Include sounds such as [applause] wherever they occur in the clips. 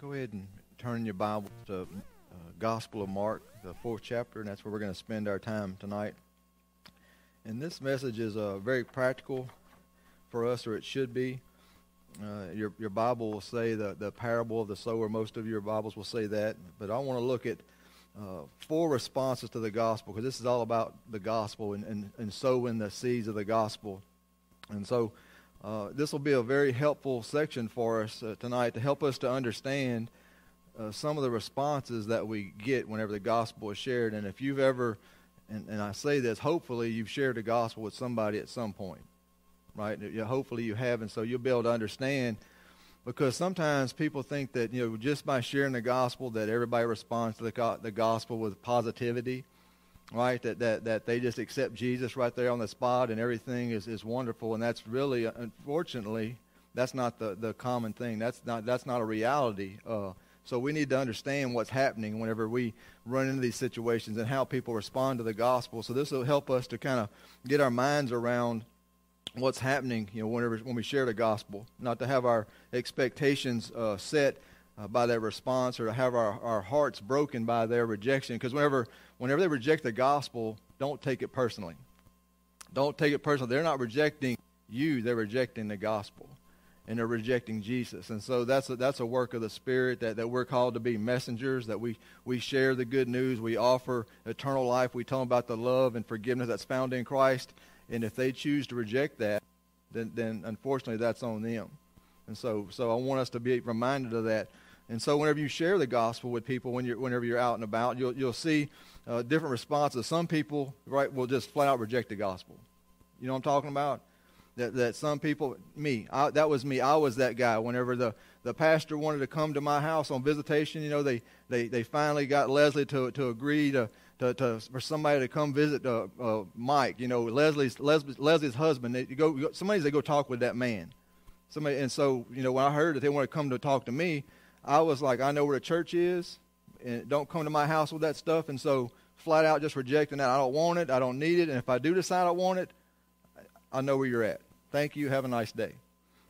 go ahead and turn your Bible to uh, Gospel of Mark, the fourth chapter, and that's where we're going to spend our time tonight. And this message is uh, very practical for us, or it should be. Uh, your your Bible will say the the parable of the sower. Most of your Bibles will say that, but I want to look at uh, four responses to the gospel because this is all about the gospel and, and, and sowing the seeds of the gospel. And so uh, this will be a very helpful section for us uh, tonight to help us to understand uh, some of the responses that we get whenever the gospel is shared. And if you've ever, and, and I say this, hopefully you've shared the gospel with somebody at some point, right? Hopefully you have, and so you'll be able to understand because sometimes people think that you know just by sharing the gospel that everybody responds to the, the gospel with positivity right that, that that they just accept jesus right there on the spot and everything is, is wonderful. And that's really unfortunately that's not the, the common thing. That's not that's not a reality uh, so we need to understand what's happening whenever we run into these situations and how people respond to the gospel. So this will help us to kind of get our minds around what's happening, you know, whenever when we share the gospel, not to have our expectations uh, set uh, by their response or to have our, our hearts broken by their rejection. Because whenever whenever they reject the gospel, don't take it personally. Don't take it personally. They're not rejecting you; they're rejecting the gospel, and they're rejecting Jesus. And so that's a, that's a work of the Spirit that, that we're called to be messengers. That we we share the good news. We offer eternal life. We tell them about the love and forgiveness that's found in Christ and if they choose to reject that, then, then unfortunately that's on them. And so, so I want us to be reminded of that. And so, whenever you share the gospel with people, when you're, whenever you're out and about, you'll, you'll see uh, different responses. Some people, right, will just flat out reject the gospel. You know what I'm talking about? That, that some people, me, I, that was me. I was that guy. Whenever the, the pastor wanted to come to my house on visitation, you know, they, they, they finally got Leslie to, to agree to, to, to, for somebody to come visit uh, uh, Mike. You know, Leslie's Leslie's, Leslie's husband. They go somebody's they go talk with that man. Somebody, and so you know when I heard that they wanted to come to talk to me, I was like, I know where the church is, and don't come to my house with that stuff. And so flat out just rejecting that. I don't want it. I don't need it. And if I do decide I want it, I know where you're at. Thank you. Have a nice day.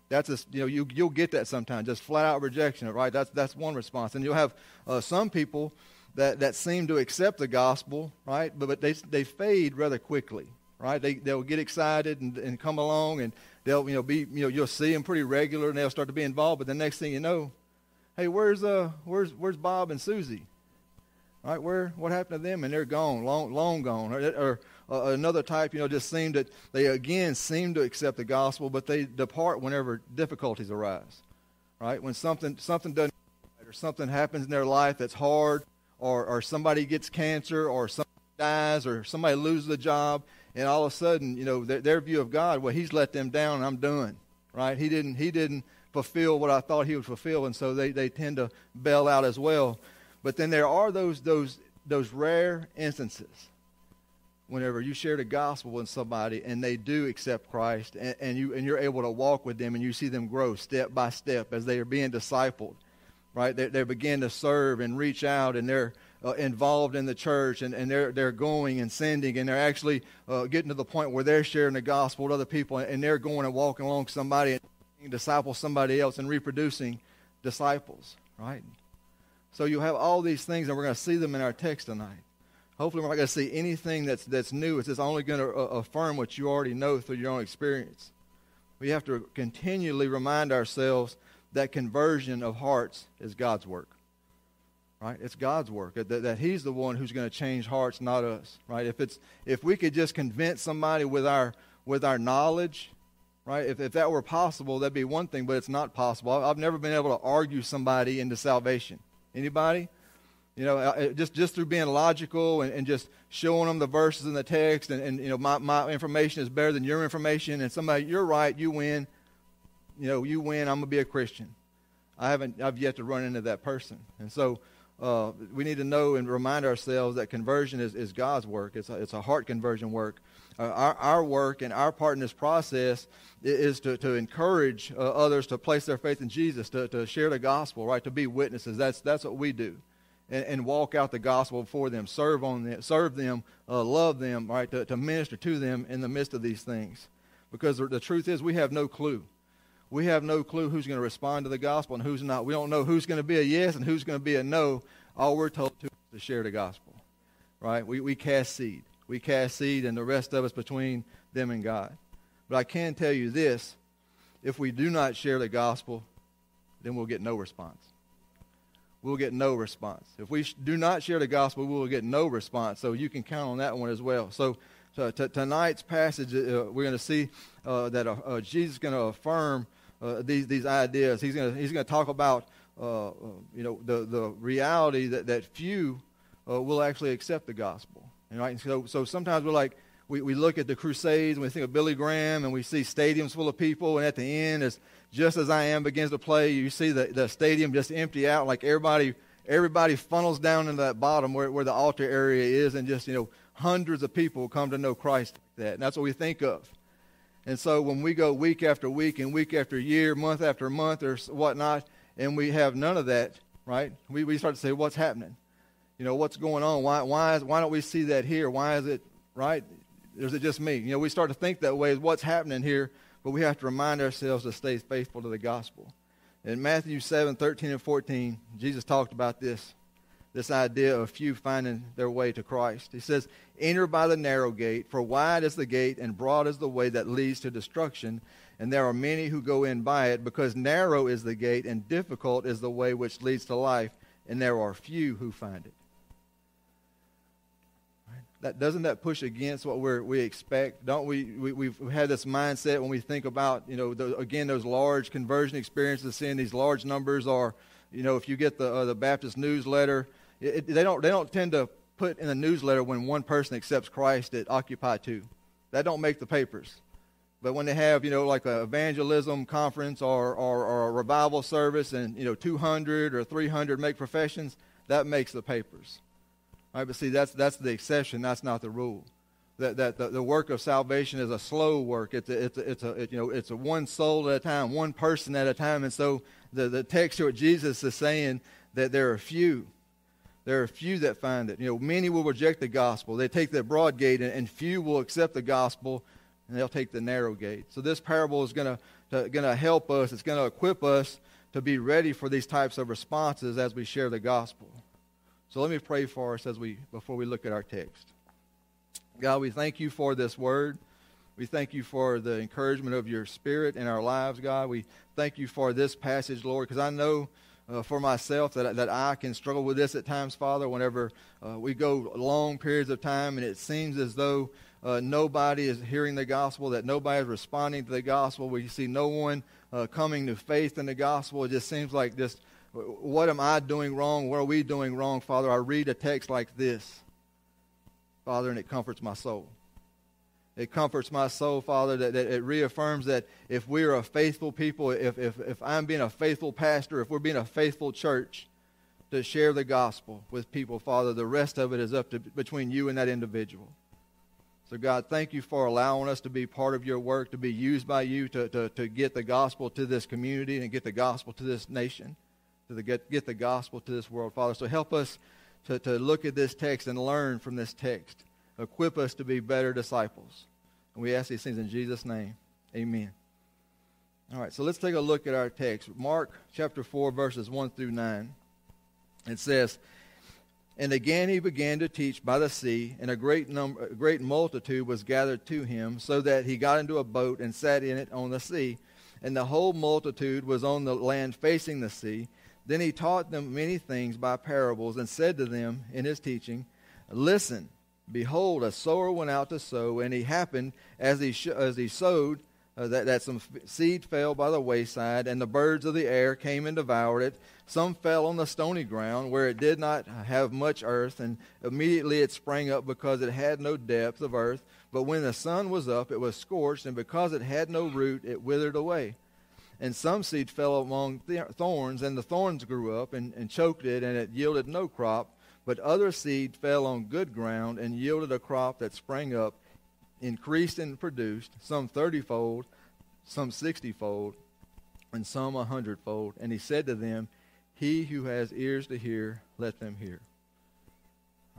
That's a, you know you you'll get that sometimes. Just flat out rejection. Right. That's that's one response. And you'll have uh, some people that, that seem to accept the gospel, right? But, but they, they fade rather quickly, right? They, they'll get excited and, and come along and they'll, you know, be, you know, you'll see them pretty regular and they'll start to be involved. But the next thing you know, hey, where's, uh, where's, where's Bob and Susie? Right? Where, what happened to them? And they're gone, long, long gone. Or, or uh, another type, you know, just seem that they again seem to accept the gospel, but they depart whenever difficulties arise. Right? When something, something doesn't, or something happens in their life that's hard, or, or somebody gets cancer or somebody dies or somebody loses a job and all of a sudden you know their, their view of god well he's let them down and i'm done right he didn't he didn't fulfill what i thought he would fulfill and so they, they tend to bail out as well but then there are those those those rare instances whenever you share the gospel with somebody and they do accept Christ and, and, you and you're able to walk with them and you see them grow step by step as they are being discipled right? They, they begin to serve and reach out, and they're uh, involved in the church, and, and they're, they're going and sending, and they're actually uh, getting to the point where they're sharing the gospel with other people, and they're going and walking along somebody and disciple somebody else and reproducing disciples, right? So you have all these things, and we're going to see them in our text tonight. Hopefully, we're not going to see anything that's, that's new. It's just only going to uh, affirm what you already know through your own experience. We have to continually remind ourselves that conversion of hearts is God's work. Right? It's God's work. That, that He's the one who's going to change hearts, not us. Right? If it's if we could just convince somebody with our with our knowledge, right? If, if that were possible, that'd be one thing, but it's not possible. I've never been able to argue somebody into salvation. Anybody? You know, uh, uh, just, just through being logical and, and just showing them the verses in the text and, and, you know, my, my information is better than your information and somebody, you're right, you win you know, you win, I'm going to be a Christian. I haven't, I've yet to run into that person. And so uh, we need to know and remind ourselves that conversion is, is God's work. It's a, it's a heart conversion work. Uh, our, our work and our part in this process is to, to encourage uh, others to place their faith in Jesus, to, to share the gospel, right, to be witnesses. That's, that's what we do. And, and walk out the gospel for them, serve on them, serve them, uh, love them, right, to, to minister to them in the midst of these things. Because the, truth is we have no clue we have no clue who's going to respond to the gospel and who's not. We don't know who's going to be a yes and who's going to be a no. All we're told to is to share the gospel, right? We, we cast seed. We cast seed, and the rest of us between them and God. But I can tell you this if we do not share the gospel, then we'll get no response. We'll get no response. If we do not share the gospel, we will get no response. So you can count on that one as well. So, t- tonight's passage, uh, we're going to see uh, that uh, uh Jesus is going to affirm uh, these these ideas. He's going to he's to talk about uh, you know the the reality that that few will actually accept the gospel. Right? And so so sometimes we're like we, we look at the Crusades and we think of Billy Graham and we see stadiums full of people, and at the end, as just as I am begins to play, you see the, the stadium just empty out, like everybody everybody funnels down into that bottom where, where the altar area is, and just you know hundreds of people come to know Christ like that. And that's what we think of. And so when we go week after week and week after year, month after month, or whatnot, and we have none of that, right? We, we start to say, what's happening? You know, what's going on? Why, why, is, why don't we see that here? Why is it, right? Is it just me? You know, we start to think that way what's happening here, but we have to remind ourselves to stay faithful to the gospel. In Matthew 7, 13 and 14, Jesus talked about this, this idea of few finding their way to Christ. He says, Enter by the narrow gate, for wide is the gate and broad is the way that leads to destruction, and there are many who go in by it, because narrow is the gate and difficult is the way which leads to life, and there are few who find it that doesn't that push against what we we expect? Don't we, we? We've had this mindset when we think about you know the, again those large conversion experiences, seeing these large numbers, or you know if you get the uh, the Baptist newsletter, it, it, they don't they don't tend to put in a newsletter when one person accepts Christ at Occupy two. That don't make the papers. But when they have, you know, like an evangelism conference or, or, or a revival service and, you know, 200 or 300 make professions, that makes the papers. But see, that's, that's the exception. That's not the rule. That, that the, the work of salvation is a slow work. It's a, it's a, it's a it, you know, it's a one soul at a time, one person at a time. And so the, the text here, Jesus is saying that there are few. There are few that find it. You know, many will reject the gospel. They take the broad gate, and, and few will accept the gospel, and they'll take the narrow gate. So this parable is going to going to help us. It's going to equip us to be ready for these types of responses as we share the gospel. So let me pray for us as we before we look at our text. God, we thank you for this word. We thank you for the encouragement of your spirit in our lives, God. We thank you for this passage, Lord, because I know uh, for myself that, that I can struggle with this at times, Father, whenever uh, we go long periods of time and it seems as though uh, nobody is hearing the gospel, that nobody is responding to the gospel. We see no one uh, coming to faith in the gospel. It just seems like just what am I doing wrong? What are we doing wrong, Father? I read a text like this, Father, and it comforts my soul. It comforts my soul, Father, that, that it reaffirms that if we are a faithful people, if, if, if I'm being a faithful pastor, if we're being a faithful church to share the gospel with people, Father, the rest of it is up to between you and that individual. So, God, thank you for allowing us to be part of your work, to be used by you to, to, to get the gospel to this community and get the gospel to this nation to the, get, get the gospel to this world, Father. So help us to, to look at this text and learn from this text. Equip us to be better disciples. And we ask these things in Jesus' name. Amen. All right, so let's take a look at our text. Mark chapter 4, verses 1 through 9. It says, And again he began to teach by the sea, and a great, number, a great multitude was gathered to him, so that he got into a boat and sat in it on the sea. And the whole multitude was on the land facing the sea. Then he taught them many things by parables and said to them in his teaching, Listen, behold, a sower went out to sow, and he happened as he, sh- as he sowed uh, that, that some f- seed fell by the wayside, and the birds of the air came and devoured it. Some fell on the stony ground where it did not have much earth, and immediately it sprang up because it had no depth of earth. But when the sun was up, it was scorched, and because it had no root, it withered away. And some seed fell among thorns, and the thorns grew up and, and choked it, and it yielded no crop. But other seed fell on good ground and yielded a crop that sprang up, increased and produced, some thirtyfold, some sixtyfold, and some a hundredfold. And he said to them, He who has ears to hear, let them hear.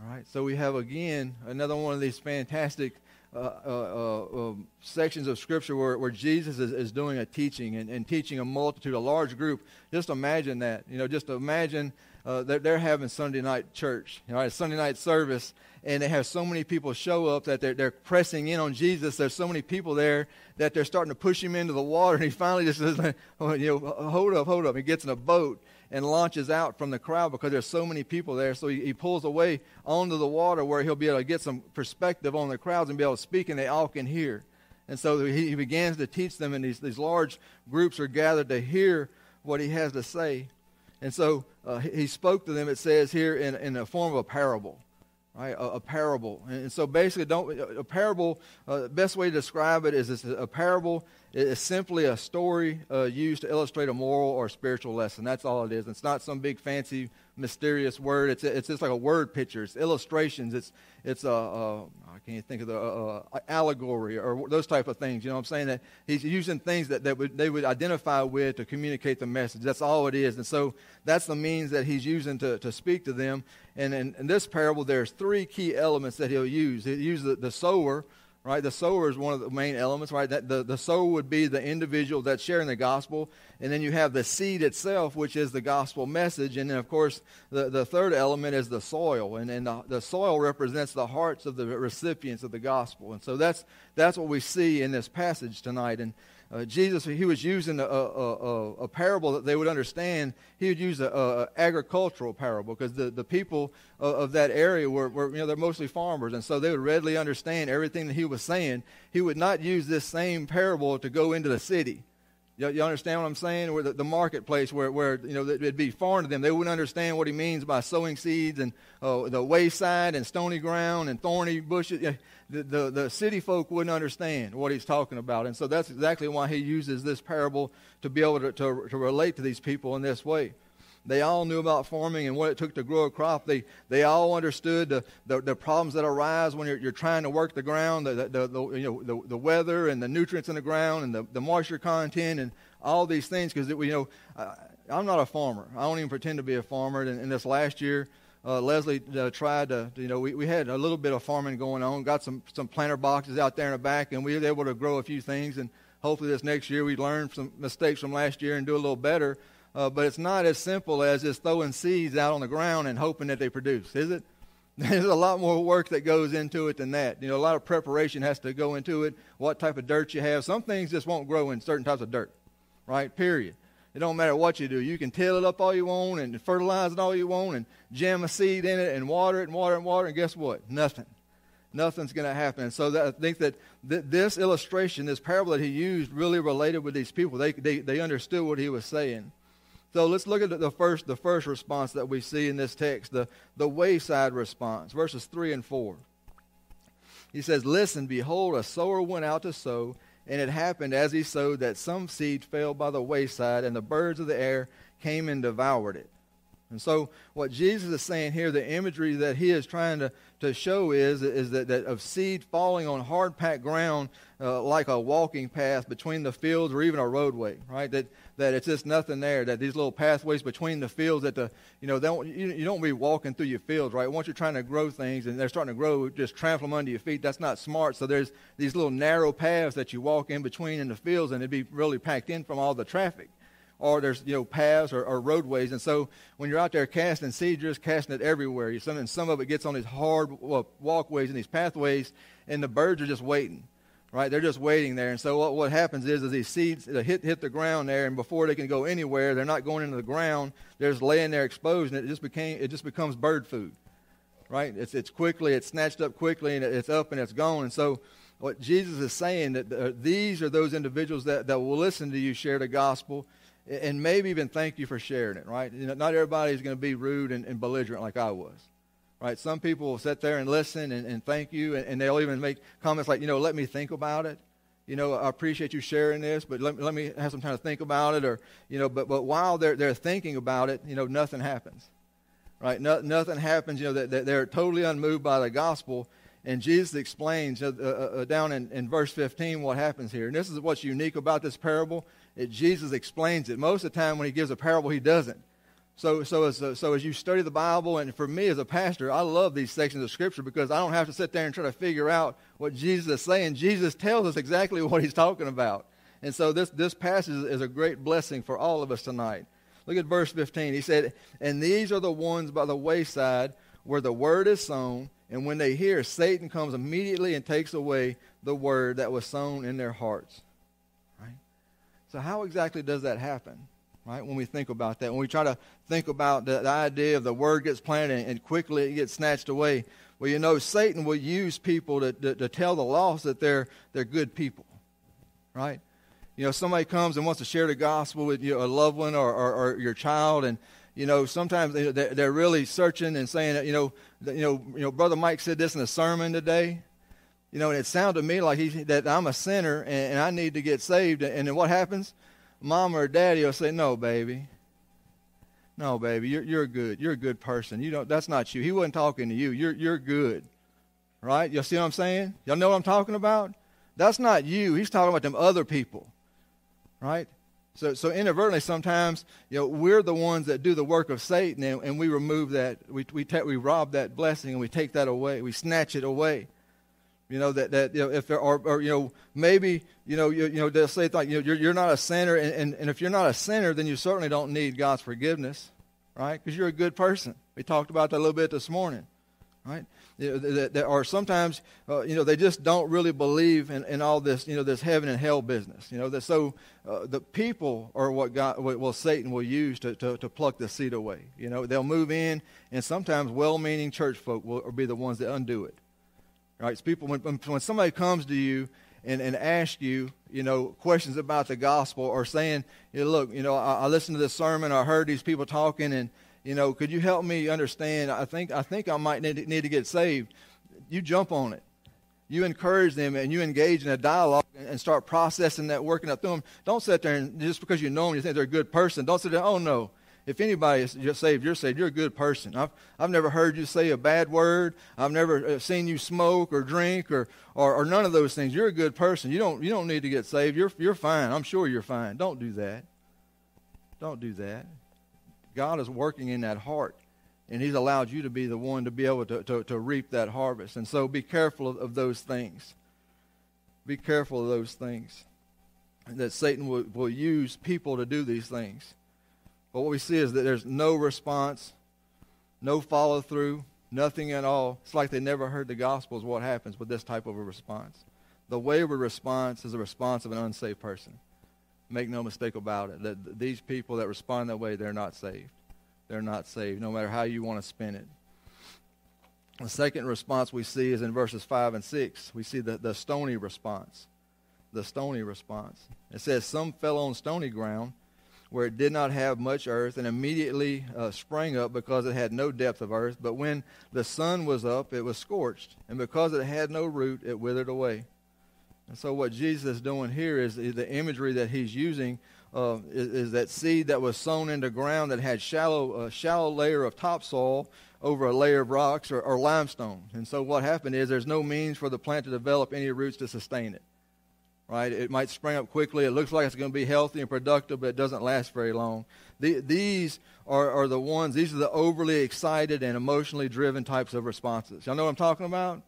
All right, so we have again another one of these fantastic Uh, uh, uh, um, sections of Scripture where, where Jesus is, is doing a teaching and, and teaching a multitude, a large group. Just imagine that. You know, just imagine uh, they're, they're having Sunday night church, you know, a Sunday night service, and they have so many people show up that they're, they're pressing in on Jesus. There's so many people there that they're starting to push him into the water, and he finally just says, [laughs] oh, you know, hold up, hold up. He gets in a boat and launches out from the crowd because there's so many people there. So he, he pulls away onto the water where he'll be able to get some perspective on the crowds and be able to speak, and they all can hear. And so he, he begins to teach them, and these, these large groups are gathered to hear what he has to say. And so uh, he spoke to them, it says here, in, in the form of a parable. Right, a, a, parable, and so basically, don't a parable. Uh, best way to describe it is a parable is simply a story uh, used to illustrate a moral or spiritual lesson. That's all it is. It's not some big fancy mysterious word. It's it's just like a word picture. It's illustrations. It's it's a, a I can't think of the a, a allegory or those type of things. You know what I'm saying? That he's using things that, that would, they would identify with to communicate the message. That's all it is. And so that's the means that he's using to, to speak to them. And in, in this parable, there's three key elements that he'll use. He'll use the, the sower right? The sower is one of the main elements, right? That the, the sower would be the individual that's sharing the gospel. And then you have the seed itself, which is the gospel message. And then, of course, the, the third element is the soil. And, and the, the soil represents the hearts of the recipients of the gospel. And so that's, that's what we see in this passage tonight. And uh, Jesus, he was using a, a, a, a, parable that they would understand. He would use an agricultural parable because the, the people of, of, that area were, were, you know, they're mostly farmers. And so they would readily understand everything that he was saying. He would not use this same parable to go into the city. You, you understand what I'm saying? Where the, the, marketplace, where, where you know it'd be foreign to them, they wouldn't understand what he means by sowing seeds and uh, the wayside and stony ground and thorny bushes. The, the, the city folk wouldn't understand what he's talking about, and so that's exactly why he uses this parable to be able to, to, to relate to these people in this way. They all knew about farming and what it took to grow a crop. They, they all understood the, the, the problems that arise when you're, you're trying to work the ground, the, the, the, you know, the, the weather and the nutrients in the ground and the, the moisture content and all these things. Because, you know, uh, I'm not a farmer. I don't even pretend to be a farmer. And, and this last year, uh, Leslie uh, tried to, you know, we, we had a little bit of farming going on, got some, some planter boxes out there in the back, and we were able to grow a few things. And hopefully this next year we learn some mistakes from last year and do a little better. Uh, but it's not as simple as just throwing seeds out on the ground and hoping that they produce, is it? [laughs] There's a lot more work that goes into it than that. You know, a lot of preparation has to go into it. What type of dirt you have. Some things just won't grow in certain types of dirt, right? Period. It don't matter what you do. You can till it up all you want and fertilize it all you want and jam a seed in it and water it and water it and water it. And guess what? Nothing. Nothing's going to happen. So that, I think that th- this illustration, this parable that he used, really related with these people. They, they, they understood what he was saying. So let's look at the first, the first response that we see in this text, the, the wayside response, verses 3 and 4. He says, Listen, behold, a sower went out to sow, and it happened as he sowed that some seed fell by the wayside, and the birds of the air came and devoured it. And so, what Jesus is saying here, the imagery that he is trying to, to show is, is that, that of seed falling on hard packed ground uh, like a walking path between the fields or even a roadway, right? That, that it's just nothing there, that these little pathways between the fields that the, you know, don't, you, you don't be walking through your fields, right? Once you're trying to grow things and they're starting to grow, just trample them under your feet, that's not smart. So there's these little narrow paths that you walk in between in the fields and it'd be really packed in from all the traffic or there's you know paths or, or, roadways. And so when you're out there casting seed, you're just casting it everywhere. Some, and some of it gets on these hard walkways and these pathways, and the birds are just waiting. Right, they're just waiting there, and so what, what happens is, is these seeds hit hit the ground there, and before they can go anywhere, they're not going into the ground. They're just laying there exposed, and it just became it just becomes bird food. Right, it's it's quickly it's snatched up quickly, and it's up and it's gone. And so what Jesus is saying that uh, these are those individuals that, that will listen to you share the gospel and maybe even thank you for sharing it, right? You know, not everybody's going to be rude and, and, belligerent like I was, right? Some people will sit there and listen and, and thank you, and, and, they'll even make comments like, you know, let me think about it. You know, I appreciate you sharing this, but let, let me have some time to think about it. Or, you know, but, but while they're, they're thinking about it, you know, nothing happens, right? No, nothing happens. You know, that, they're totally unmoved by the gospel. And Jesus explains uh, uh, uh, down in, in verse 15 what happens here. And this is what's unique about this parable it, Jesus explains it. Most of the time when he gives a parable, he doesn't. So, so as, so as you study the Bible, and for me as a pastor, I love these sections of Scripture because I don't have to sit there and try to figure out what Jesus is saying. Jesus tells us exactly [laughs] what he's talking about. And so this, this passage is a great blessing for all of us tonight. Look at verse 15. He said, And these are the ones by the wayside where the word is sown, and when they hear, Satan comes immediately and takes away the word that was sown in their hearts. So how exactly does that happen? right? When we think about that, when we try to think about the, the idea of the word gets planted and, quickly it gets snatched away, well, you know, Satan will use people to, to, to tell the lost that they're, they're good people, right? You know, somebody comes and wants to share the gospel with you, a loved one or, or, or your child, and you know, sometimes they, they're really searching and saying you know, you know, you know, Brother Mike said this in a sermon today, you know, and it sounded to me like he, that I'm a sinner and, and I need to get saved. And then what happens? mom or daddy will say, "No, baby. No, baby. You're you're good. You're a good person. You don't. That's not you. He wasn't talking to you. You're you're good, right? Y'all see what I'm saying? Y'all know what I'm talking about? That's not you. He's talking about them other people, right? So, so inadvertently, sometimes you know we're the ones that do the work of Satan, and, and we remove that. We we ta- we rob that blessing, and we take that away. We snatch it away. You know that that you know, if there are or you know maybe you know you, you know they'll say like you know you're, you're not a sinner and, and, and if you're not a sinner then you certainly don't need God's forgiveness, right? Because you're a good person. We talked about that a little bit this morning, right? That, or sometimes uh, you know they just don't really believe in, in all this you know this heaven and hell business. You know that so uh, the people are what God well Satan will use to, to, to pluck the seed away. You know they'll move in and sometimes well-meaning church folk will be the ones that undo it. Right? It's people, when, when somebody comes to you and, and asks you, you know, questions about the gospel or saying, you know, look, you know, I, I listened to this sermon, I heard these people talking, and, you know, could you help me understand? I think, I think I might need need to get saved. You jump on it. You encourage them and you engage in a dialogue and start processing that, working up through them. Don't sit there and just because you know them, you think they're a good person. Don't sit there, oh no, if anybody is just saved, you're saved. You're a good person. I've, I've never heard you say a bad word. I've never uh, seen you smoke or drink or, or, or none of those things. You're a good person. You don't, you don't need to get saved. You're, you're fine. I'm sure you're fine. Don't do that. Don't do that. God is working in that heart, and He's allowed you to be the one to be able to, to, to reap that harvest. And so be careful of, of those things. Be careful of those things. That Satan will, will use people to do these things. But what we see is that there's no response, no follow through, nothing at all. It's like they never heard the gospel, is what happens with this type of a response. The wayward response is a response of an unsaved person. Make no mistake about it. That these people that respond that way, they're not saved. They're not saved, no matter how you want to spin it. The second response we see is in verses 5 and 6. We see the, the stony response. The stony response. It says, Some fell on stony ground where it did not have much earth, and immediately uh, sprang up because it had no depth of earth. But when the sun was up, it was scorched, and because it had no root, it withered away. And so, what Jesus is doing here is, the imagery that he's using uh, is, is, that seed that was sown into ground that had shallow, uh, shallow layer of topsoil over a layer of rocks or, or limestone. And so, what happened is there's no means for the plant to develop any roots to sustain it right? It might spring up quickly. It looks like it's going to be healthy and productive, but it doesn't last very long. The, these are, are the ones, these are the overly excited and emotionally driven types of responses. Y'all know what I'm talking about?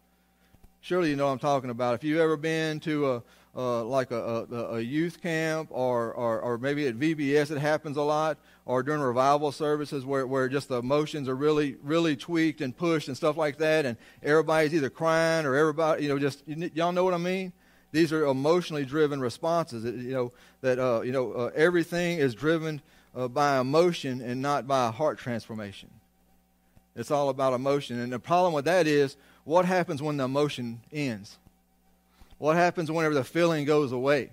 Surely you know what I'm talking about. If you've ever been to a, uh, like a, a, a, youth camp or, or, or maybe at VBS, it happens a lot, or during revival services where, where just the emotions are really, really tweaked and pushed and stuff like that, and everybody's either crying or everybody, you know, just, y'all know what I mean? These are emotionally driven responses. You know that uh, you know uh, everything is driven uh, by emotion and not by a heart transformation. It's all about emotion, and the problem with that is what happens when the emotion ends. What happens whenever the feeling goes away?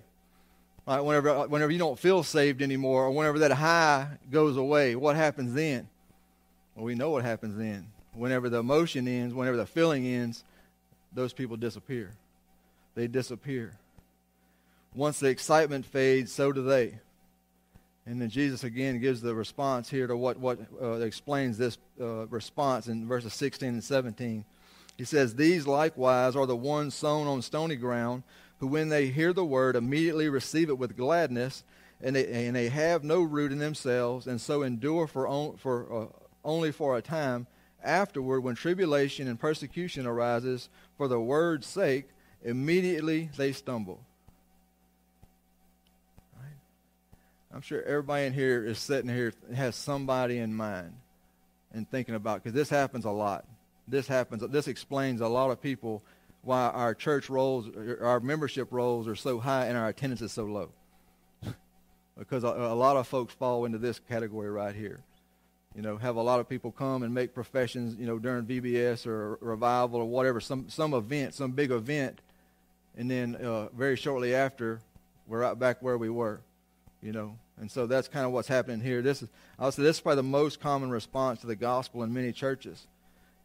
Right, whenever uh, whenever you don't feel saved anymore, or whenever that high goes away, what happens then? Well, we know what happens then. Whenever the emotion ends, whenever the feeling ends, those people disappear they disappear. Once the excitement fades, so do they. And then Jesus again gives the response here to what, what uh, explains this uh, response in verses 16 and 17. He says, These likewise are the ones sown on stony ground, who when they hear the word immediately receive it with gladness, and they, and they have no root in themselves, and so endure for, on, for uh, only for a time. Afterward, when tribulation and persecution arises for the word's sake, immediately they stumble. Right? I'm sure everybody in here is sitting here has somebody in mind and thinking about because this happens a lot. This happens. This explains a lot of people why our church rolls, our membership rolls are so high and our attendance is so low. [laughs] because a, a, lot of folks fall into this category right here. You know, have a lot of people come and make professions, you know, during VBS or revival or whatever, some, some event, some big event, and then uh, very shortly after, we're right back where we were, you know. And so that's kind of what's happening here. This is, I'll say this is probably the most common response to the gospel in many churches.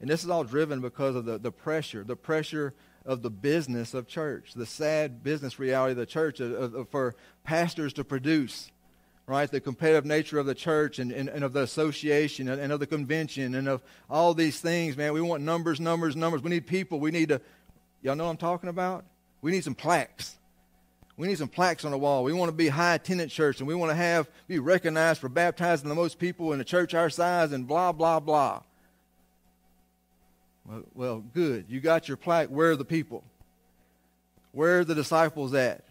And this is all driven because of the, the pressure, the pressure of the business of church, the sad business reality of the church of, of, for pastors to produce, right? The competitive nature of the church and, and, and of the association and, and, of the convention and of all these things, man. We want numbers, numbers, numbers. We need people. We need to, y'all know what I'm talking about? We need some plaques. We need some plaques on the wall. We want to be high attendance church and we want to have be recognized for baptizing the most people in a church our size and blah, blah, blah. Well, well, good. You got your plaque. Where are the people? Where are the disciples at?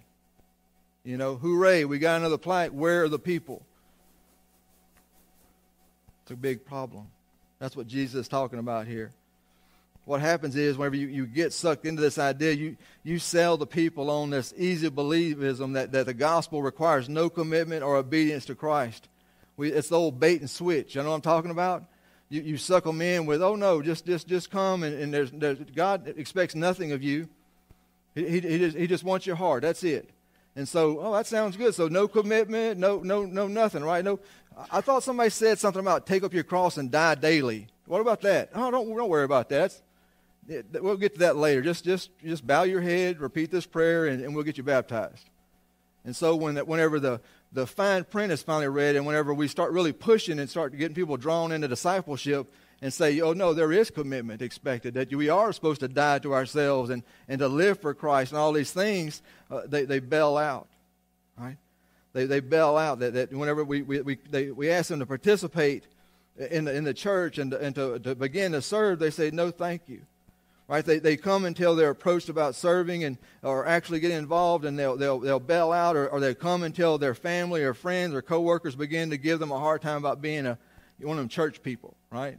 You know, hooray, we got another plaque. Where are the people? It's a big problem. That's what Jesus is talking about here. What happens is whenever you, you get sucked into this idea, you, you sell the people on this easy believism that, that the gospel requires no commitment or obedience to Christ. We, it's the old bait and switch. You know what I'm talking about? you, you suck them in with, oh no, just just just come and, and there's, there's God expects nothing of you. He, he, he, just, he just wants your heart. That's it. And so, oh, that sounds good. So no commitment, no no no nothing, right? No. I thought somebody said something about take up your cross and die daily. What about that? Oh, don't don't worry about that. We'll get to that later. Just just just bow your head, repeat this prayer, and, and we'll get you baptized. And so when that, whenever the the fine print is finally read, and whenever we start really pushing and start getting people drawn into discipleship and say, oh, no, there is commitment expected, that we are supposed to die to ourselves and, and to live for Christ and all these things, uh, they, they bail out, right? They, they bail out that, that whenever we, we, we, they, we ask them to participate in the, in the church and, and to, to begin to serve, they say, no, thank you. Right? They, they come until they're approached about serving and or actually getting involved and they'll, they'll, they'll bail out or, or they come until their family or friends or coworkers begin to give them a hard time about being a, one of them church people, right?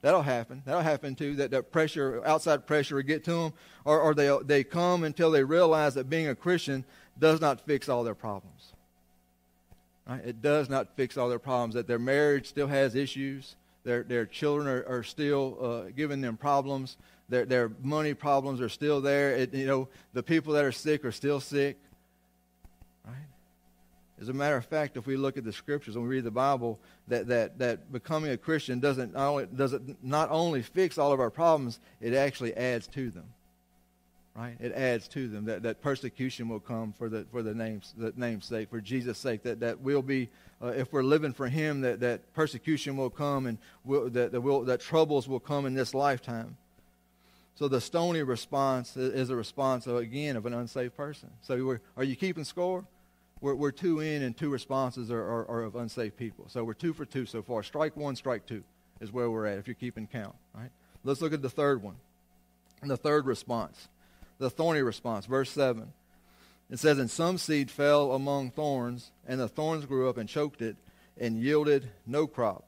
That'll happen. That'll happen too, that, that pressure, outside pressure will get to them. Or, or they, they come until they realize that being a Christian does not fix all their problems. Right? It does not fix all their problems. That their marriage still has issues. Their, their children are, are still uh, giving them problems their, their money problems are still there. It, you know, the people that are sick are still sick. Right? As a matter of fact, if we look at the scriptures and we read the Bible, that, that, that becoming a Christian doesn't not only, doesn't not only fix all of our problems, it actually adds to them. Right? It adds to them that, that persecution will come for the for the name's the name's sake, for Jesus' sake. That that will be uh, if we're living for Him, that, that persecution will come and will, that that, will, that troubles will come in this lifetime. So the stony response is a response, of, again, of an unsafe person. So are you keeping score? We're, we're, two in, and two responses are, are, are, of unsafe people. So we're two for two so far. Strike one, strike two is where we're at if you're keeping count. Right? Let's look at the third one. And the third response, the thorny response, verse 7. It says, And some seed fell among thorns, and the thorns grew up and choked it, and yielded no crop.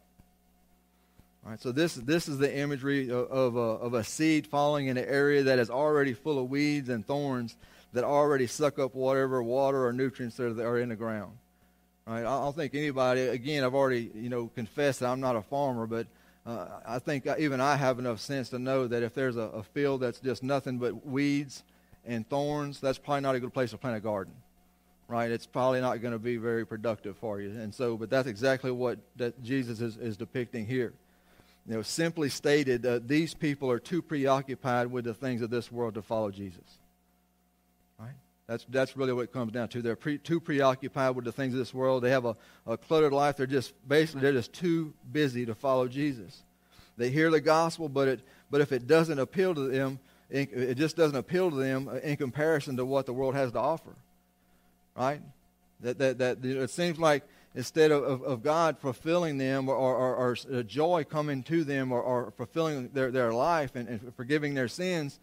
All right, so this, this is the imagery of, of, a, of a seed falling in an area that is already full of weeds and thorns that already suck up whatever water or nutrients that are in the ground. Right? I don't think anybody, again, I've already, you know, confessed that I'm not a farmer, but uh, I think even I have enough sense to know that if there's a, a field that's just nothing but weeds and thorns, that's probably not a good place to plant a garden right? It's probably not going to be very productive for you. And so, but that's exactly what that Jesus is, is depicting here. You know, simply stated, uh, these people are too preoccupied with the things of this world to follow Jesus. Right? That's, that's really what it comes down to. They're pre, too preoccupied with the things of this world. They have a, a cluttered life. They're just, basically, they're just too busy to follow Jesus. They hear the gospel, but, it, but if it doesn't appeal to them, it just doesn't appeal to them in comparison to what the world has to offer. Right? That, that, that it seems like instead of, of, of God fulfilling them or, or, or, or, joy coming to them or, or fulfilling their, their life and, and, forgiving their sins,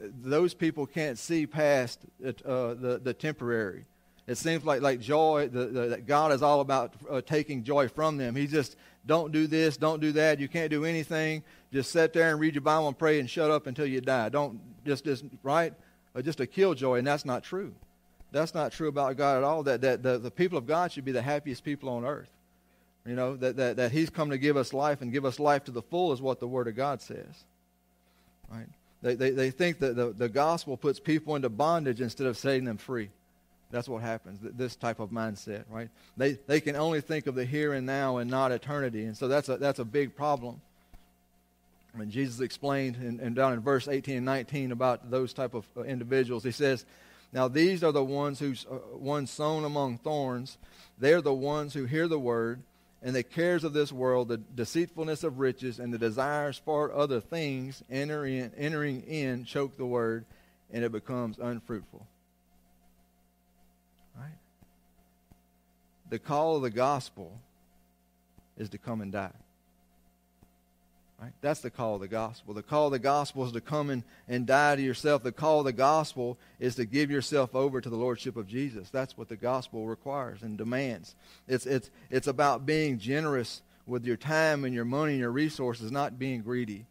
those people can't see past it, uh, the, the temporary. It seems like, like joy, the, the, that God is all about uh, taking joy from them. He just, don't do this, don't do that, you can't do anything. Just sit there and read your Bible and pray and shut up until you die. Don't, just, just right? Just a killjoy, and that's not true. That's not true about God at all. That, that the, people of God should be the happiest people on earth. You know, that, that, that He's come to give us life and give us life to the full is what the Word of God says. Right? They, they, they think that the, the gospel puts people into bondage instead of setting them free. That's what happens, this type of mindset, right? They, they can only think of the here and now and not eternity. And so that's a, that's a big problem. When Jesus explained in, in down in verse 18 and 19 about those type of uh, individuals, he says, Now these are the ones who uh, ones sown among thorns. They are the ones who hear the word, and the cares of this world, the deceitfulness of riches, and the desires for other things enter in, entering in choke the word, and it becomes unfruitful. Right? The call of the gospel is to come and die. Right? That's the call of the gospel. The call of the gospel is to come and, and die to yourself. The call of the gospel is to give yourself over to the lordship of Jesus. That's what the gospel requires and demands. It's, it's, it's about being generous with your time and your money and your resources, not being greedy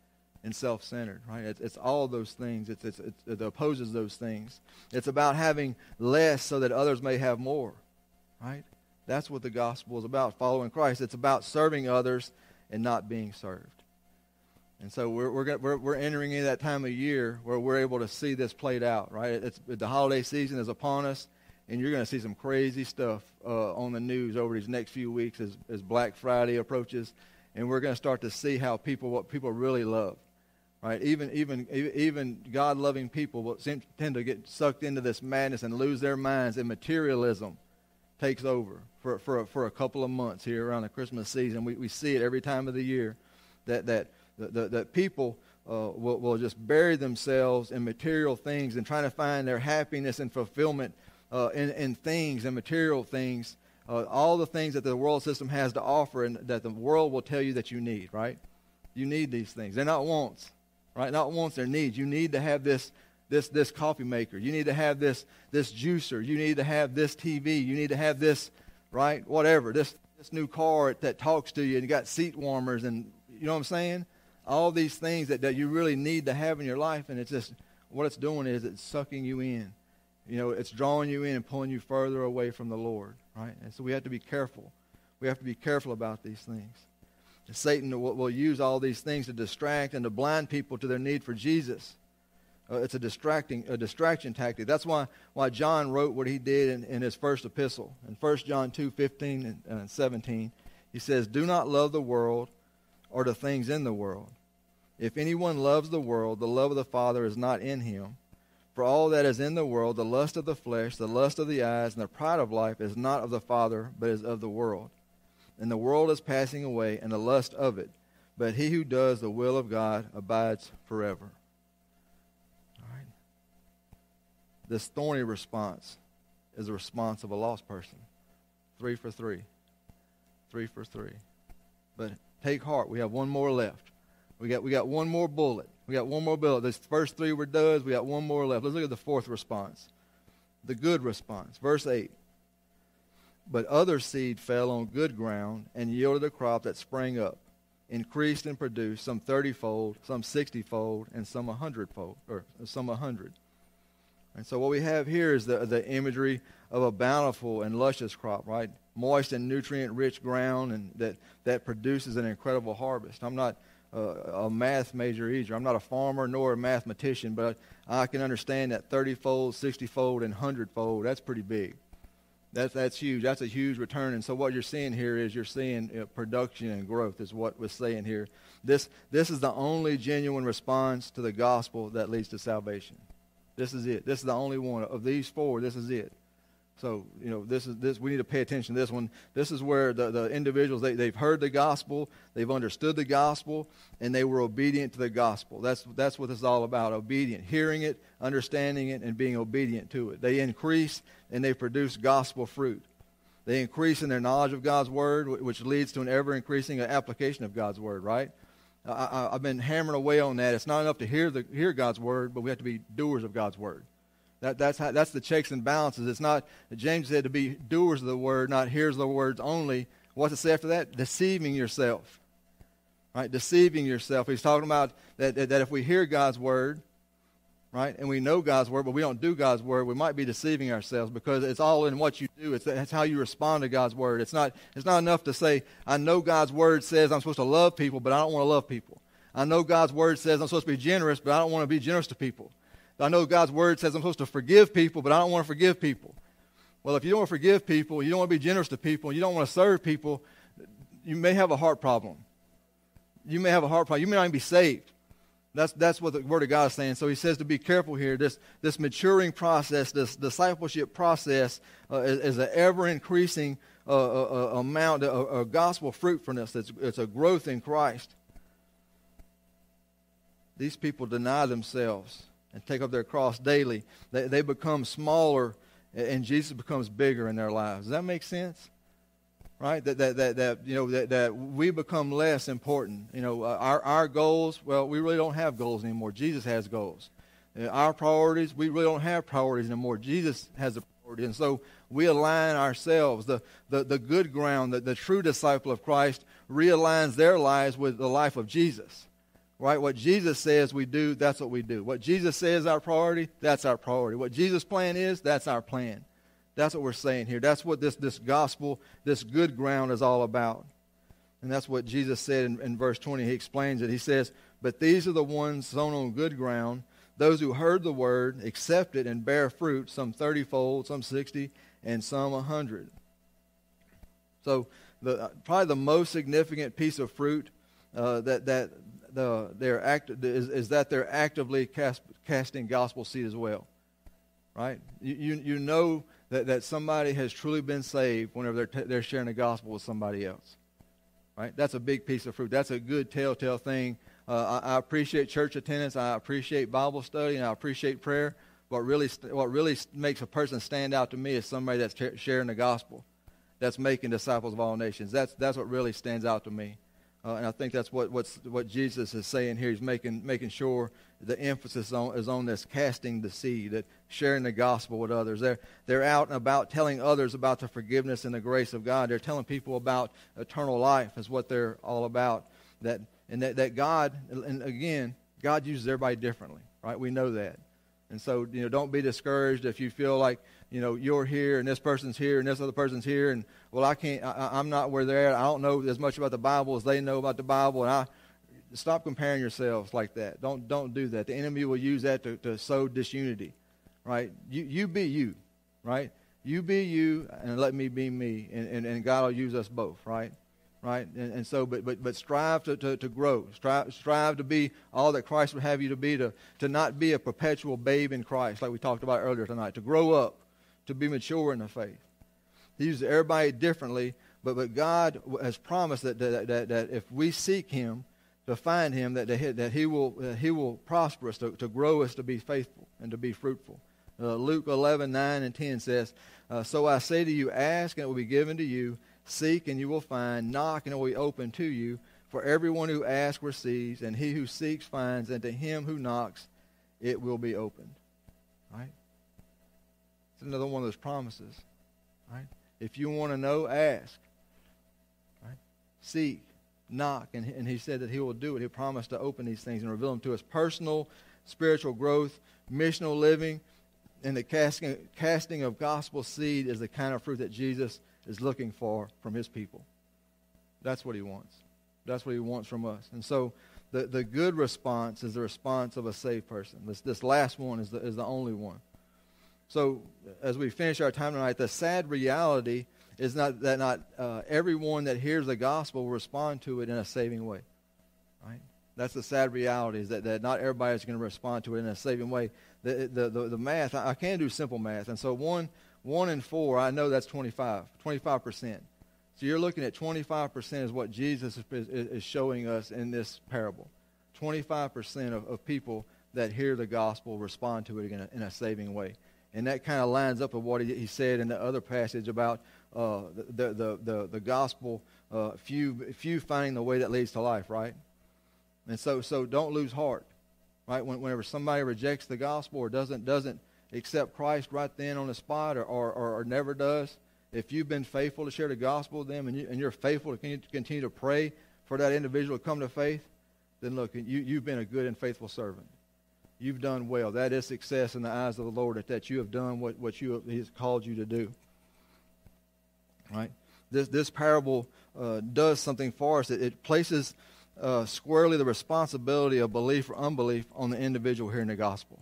and self-centered, right? It's, it's all those things. It's, it's, it opposes those things. It's about having less so that others may have more, right? That's what the gospel is about, following Christ. It's about serving others and not being served. And so we're, we're, we're, we're entering into that time of year where we're able to see this played out, right? It's, the holiday season is upon us, and you're going to see some crazy stuff uh, on the news over these next few weeks as, as Black Friday approaches. And we're going to start to see how people, what people really love right? Even even even God-loving people will seem, tend to get sucked into this madness and lose their minds, and materialism takes over for for a, for a couple of months here around the Christmas season. We we see it every time of the year that that that, that people. Uh, will, will just bury themselves in material things and trying to find their happiness and fulfillment uh, in, in things and material things, uh, all the things that the world system has to offer and that the world will tell you that you need, right? You need these things. They're not wants right? Not wants, they're needs. You need to have this, this, this coffee maker. You need to have this, this juicer. You need to have this TV. You need to have this, right? Whatever. This, this new car that talks to you and you got seat warmers and, you know what I'm saying? All these things that, that you really need to have in your life. And it's just, what it's doing is it's sucking you in. You know, it's drawing you in and pulling you further away from the Lord, right? And so we have to be careful. We have to be careful about these things. Satan will, will, use all these things to distract and to blind people to their need for Jesus. Uh, it's a distracting, a distraction tactic. That's why, why John wrote what he did in, in his first epistle. In 1 John 2, 15 and, and 17, he says, Do not love the world or the things in the world. If anyone loves the world, the love of the Father is not in him. For all that is in the world, the lust of the flesh, the lust of the eyes, and the pride of life is not of the Father, but is of the world and the world is passing away and the lust of it. But he who does the will of God abides forever. All right. This thorny response is the response of a lost person. Three for three. Three for three. But take heart, we have one more left. We got, we got one more bullet. We got one more bullet. This first three were duds. We got one more left. Let's look at the fourth response. The good response. Verse 8. But other seed fell on good ground and yielded a crop that sprang up, increased and produced some thirtyfold, some sixtyfold, and some a hundredfold, or some a hundred. And so what we have here is the, the imagery of a bountiful and luscious crop, right? Moist and nutrient-rich ground, and that, that produces an incredible harvest. I'm not a math major either. I'm not a farmer nor a mathematician, but I can understand that 30-fold, 60-fold, and 100-fold, that's pretty big. That's, that's huge. That's a huge return. And so what you're seeing here is you're seeing know, production and growth is what we're saying here. This, this is the only genuine response to the gospel that leads to salvation. This is it. This is the only one. Of these four, this is it. So, you know, this is this we need to pay attention to this one. This is where the, the individuals they, they've heard the gospel, they've understood the gospel, and they were obedient to the gospel. That's that's what this is all about. Obedient. Hearing it, understanding it, and being obedient to it. They increase and they produce gospel fruit. They increase in their knowledge of God's word, which leads to an ever increasing application of God's word, right? I, have been hammering away on that. It's not enough to hear, the, hear God's word, but we have to be doers of God's word. That, that's, how, that's the checks and balances. It's not, James said, to be doers of the word, not hearers of the words only. What's it say after that? Deceiving yourself. Right? Deceiving yourself. He's talking about that, that, that if we hear God's word, right? And we know God's word, but we don't do God's word. We might be deceiving ourselves because it's all in what you do. It's, it's how you respond to God's word. It's not, it's not enough to say, I know God's word says I'm supposed to love people, but I don't want to love people. I know God's word says I'm supposed to be generous, but I don't want to be generous to people. I know God's word says I'm supposed to forgive people, but I don't want to forgive people. Well, if you don't want to forgive people, you don't want to be generous to people, you don't want to serve people, you may have a heart problem. You may have a heart problem. You may not even be saved. That's, that's what the Word of God is saying. So he says to be careful here. This, this maturing process, this discipleship process, uh, is, is, an ever increasing uh, uh, uh amount of gospel fruitfulness. It's, it's a growth in Christ. These people deny themselves and take up their cross daily. They, they become smaller, and Jesus becomes bigger in their lives. Does that make sense? right? That, that, that, that you know, that, that we become less important. You know, uh, our, our goals, well, we really don't have goals anymore. Jesus has goals. Uh, our priorities, we really don't have priorities anymore. Jesus has a priority. And so we align ourselves. The, the, the good ground, the, the true disciple of Christ realigns their lives with the life of Jesus. Right? What Jesus says we do, that's what we do. What Jesus says our priority, that's our priority. What Jesus' plan is, that's our plan. That's what we're saying here. That's what this, this gospel, this good ground is all about. And that's what Jesus said in, in verse 20. He explains it. He says, But these are the ones sown on good ground, those who heard the word, accept it, and bear fruit, some 30 fold, some 60, and some 100. So, the, probably the most significant piece of fruit uh, that, that the, they're act, is, is that they're actively cast, casting gospel seed as well. Right? You, you, you know that, that somebody has truly been saved whenever they're, t- they're sharing the gospel with somebody else. Right? That's a big piece of fruit. That's a good telltale thing. Uh, I, I, appreciate church attendance. I appreciate Bible study, and I appreciate prayer. What really, what really makes a person stand out to me is somebody that's t- sharing the gospel, that's making disciples of all nations. That's, that's what really stands out to me. Uh, and I think that's what, what's, what Jesus is saying here. He's making, making sure the emphasis on, is on this casting the seed, that sharing the gospel with others. They're, they're out and about telling others about the forgiveness and the grace of God. They're telling people about eternal life is what they're all about. That, and that, that God, and again, God uses everybody differently, right? We know that. And so, you know, don't be discouraged if you feel like, you know, you're here and this person's here and this other person's here and, well, I can't, I, I'm not where they're at. I don't know as much about the Bible as they know about the Bible. And I, stop comparing yourselves like that. Don't, don't do that. The enemy will use that to, to sow disunity, right? You, you be you, right? You be you and let me be me. And, and, and God will use us both, right? Right? And, and so, but, but, but strive to, to, to grow. Strive, strive to be all that Christ would have you to be, to, to not be a perpetual babe in Christ, like we talked about earlier tonight, to grow up to be mature in the faith. He uses everybody differently, but, but God has promised that, that, that, that if we seek Him, to find Him, that, that that, He will, he will prosper us, to, to grow us to be faithful and to be fruitful. Uh, Luke 11, 9 and 10 says, uh, So I say to you, ask and it will be given to you, seek and you will find, knock and it will be open to you. For everyone who asks receives, and he who seeks finds, and to him who knocks it will be opened. Right? Another one of those promises. Right? If you want to know, ask. Right? Seek, knock, and, and he said that he will do it. He promised to open these things and reveal them to us. Personal, spiritual growth, missional living, and the casting, casting of gospel seed is the kind of fruit that Jesus is looking for from his people. That's what he wants. That's what he wants from us. And so the, the good response is the response of a saved person. This, this last one is the, is the only one. So as we finish our time tonight, the sad reality is not that not uh, everyone that hears the gospel will respond to it in a saving way. Right? That's the sad reality is that, that not everybody is going to respond to it in a saving way. The, the, the, the math, I, I can do simple math. And so one, one in four, I know that's 25, 25%. So you're looking at 25% is what Jesus is, is showing us in this parable. 25% of, of people that hear the gospel respond to it in a, in a saving way. And that kind of lines up with what he, he said in the other passage about uh, the, the, the, the, gospel, uh, few, few finding the way that leads to life, right? And so, so don't lose heart, right? When, whenever somebody rejects the gospel or doesn't, doesn't accept Christ right then on the spot or, or, or never does, if you've been faithful to share the gospel with them and, you, and you're faithful to continue to pray for that individual to come to faith, then look, you, you've been a good and faithful servant. You've done well. That is success in the eyes of the Lord, that, that you have done what, what you have, He has called you to do. Right? This, this parable uh, does something for us. It, it places uh, squarely the responsibility of belief or unbelief on the individual hearing the gospel.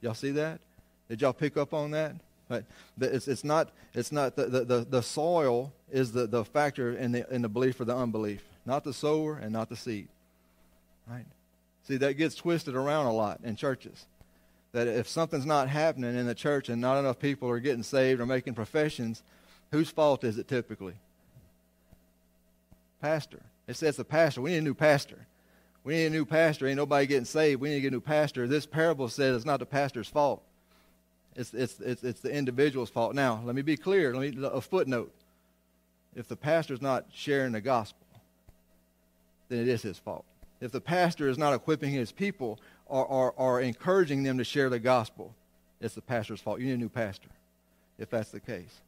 Y'all see that? Did y'all pick up on that? Right? It's, it's not, it's not the, the, the soil is the, the factor in the, in the belief or the unbelief, not the sower and not the seed. Right? See, that gets twisted around a lot in churches. That if something's not happening in the church and not enough people are getting saved or making professions, whose fault is it typically? Pastor. It says the pastor. We need a new pastor. We need a new pastor. Ain't nobody getting saved. We need to get a new pastor. This parable says it's not the pastor's fault. It's, it's, it's, it's the individual's fault. Now, let me be clear. Let me a footnote. If the pastor's not sharing the gospel, then it is his fault. If the pastor is not equipping his people or, or, or encouraging them to share the gospel, it's the pastor's fault. You need a new pastor if that's the case.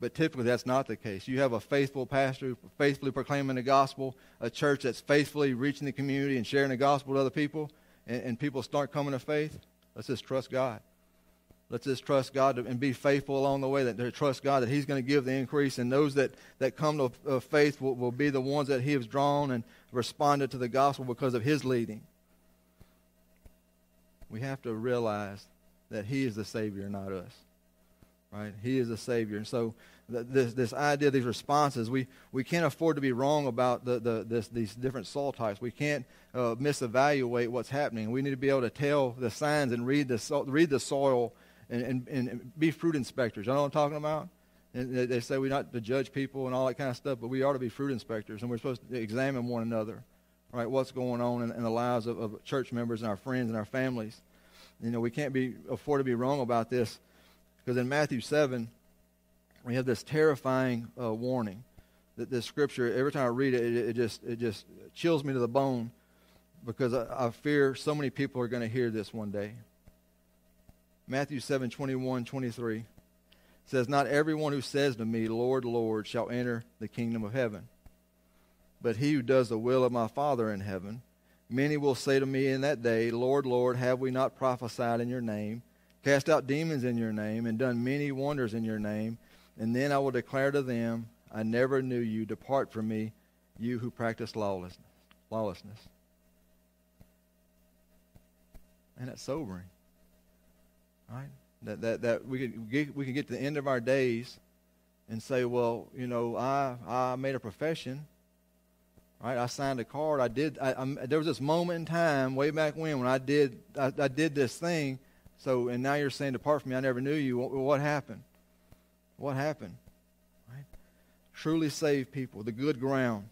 But typically, that's not the case. You have a faithful pastor faithfully proclaiming the gospel, a church that's faithfully reaching the community and sharing the gospel with other people, and, and people start coming to faith. Let's just trust God. Let's just trust God and be faithful along the way. That trust God that He's going to give the increase, and those that, that come to uh, faith will, will be the ones that He has drawn and responded to the gospel because of His leading. We have to realize that He is the Savior, not us. Right? He is the Savior, and so this this idea, these responses, we, we can't afford to be wrong about the, the this, these different soil types. We can't uh, misevaluate what's happening. We need to be able to tell the signs and read the read the soil and, and, and be fruit inspectors. You know what I'm talking about? And they say we're not to judge people and all that kind of stuff, but we are to be fruit inspectors, and we're supposed to examine one another, right? What's going on in, in the lives of, of, church members and our friends and our families. You know, we can't be afford to be wrong about this, because in Matthew seven, we have this terrifying uh, warning that this scripture. Every time I read it, it, it just it just chills me to the bone, because I, I fear so many people are going to hear this one day. Matthew 7 21, 23 says, Not everyone who says to me, Lord, Lord, shall enter the kingdom of heaven, but he who does the will of my Father in heaven. Many will say to me in that day, Lord, Lord, have we not prophesied in your name, cast out demons in your name, and done many wonders in your name? And then I will declare to them, I never knew you. Depart from me, you who practice lawlessness. lawlessness. And that's sobering. Right? That, that, that we, could get, we could get to the end of our days and say, well, you know, I, I made a profession. Right? I signed a card. I did. I, I, there was this moment in time way back when when I did I, I did this thing. So and now you're saying, depart from me. I never knew you. What, what happened? What happened? Right? Truly saved people, the good ground.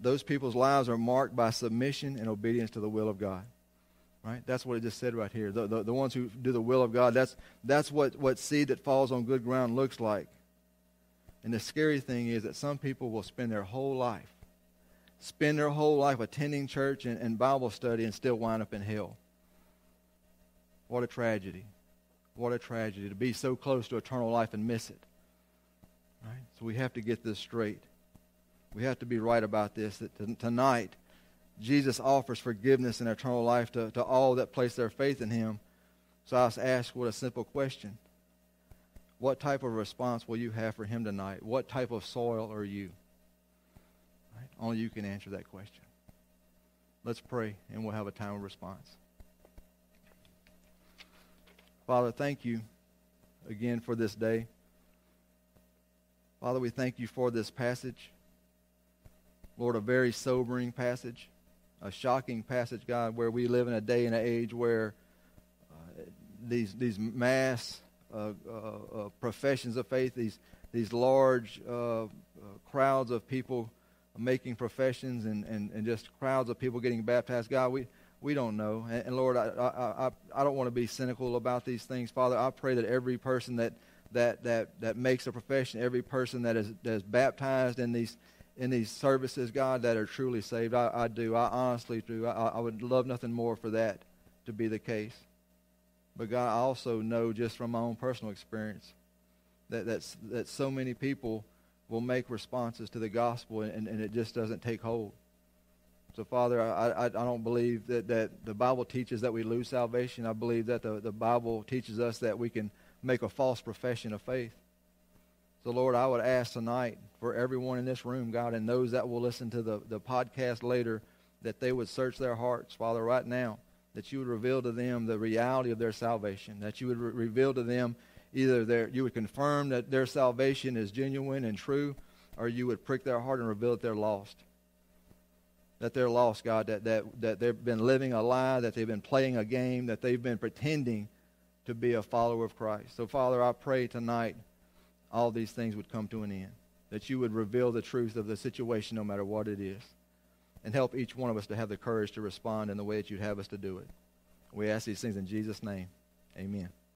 Those people's lives are marked by submission and obedience to the will of God. Right? That's what it just said right here. The, the, the ones who do the will of God, that's, that's what, what seed that falls on good ground looks like. And the scary thing is that some people will spend their whole life, spend their whole life attending church and, and Bible study and still wind up in hell. What a tragedy. What a tragedy to be so close to eternal life and miss it. Right? So we have to get this straight. We have to be right about this. That t- tonight, Jesus offers forgiveness and eternal life to, to all that place their faith in him. So I was asked with a simple question. What type of response will you have for him tonight? What type of soil are you? Right? Only you can answer that question. Let's pray, and we'll have a time of response. Father, thank you again for this day. Father, we thank you for this passage. Lord, a very sobering passage a shocking passage, God, where we live in a day and an age where uh, these these mass uh, uh, uh professions of faith, these these large uh, uh, crowds of people making professions and, and, and just crowds of people getting baptized. God, we, we don't know. And, and Lord, I, I, I, I don't want to be cynical about these things. Father, I pray that every person that, that, that, that makes a profession, every person that is, that is baptized in these, in these services, God, that are truly saved, I, I do. I honestly do. I, I would love nothing more for that to be the case. But God, I also know just from my own personal experience that, that's, that so many people will make responses to the gospel and, and it just doesn't take hold. So, Father, I, I, I, don't believe that, that the Bible teaches that we lose salvation. I believe that the, the Bible teaches us that we can make a false profession of faith. So, Lord, I would ask tonight for everyone in this room, God, and those that will listen to the, the podcast later, that they would search their hearts, Father, right now, that you would reveal to them the reality of their salvation, that you would re- reveal to them either their, you would confirm that their salvation is genuine and true, or you would prick their heart and reveal that they're lost that they're lost, God, that, that, that they've been living a lie, that they've been playing a game, that they've been pretending to be a follower of Christ. So, Father, I pray tonight all these things would come to an end, that you would reveal the truth of the situation no matter what it is, and help each one of us to have the courage to respond in the way that you'd have us to do it. We ask these things in Jesus' name. Amen.